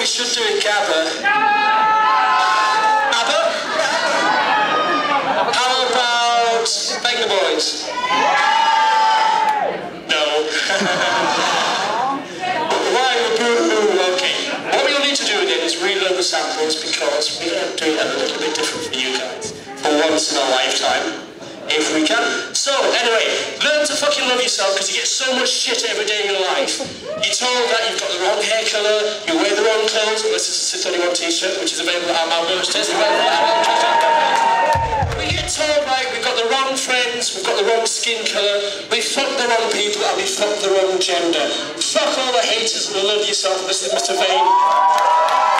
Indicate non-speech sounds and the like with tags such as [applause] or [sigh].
we should do it, Gabba. ABBA? How about the Boys? No. [laughs] Why boo? Okay. What we'll need to do then is reload the samples because we're going to do it a little bit different for you guys. For once in a lifetime. If we can. So, anyway, learn to fucking love yourself because you get so much shit every day in your life. You're told that you've got the wrong hair colour, you clothes, unless it's a Syd 31 t-shirt, which is available at merch test. Available at. We get told like we've got the wrong friends, we've got the wrong skin colour, we fucked the wrong people, and we fucked the wrong gender. Fuck all the haters and love yourself. This is Mr. Vain.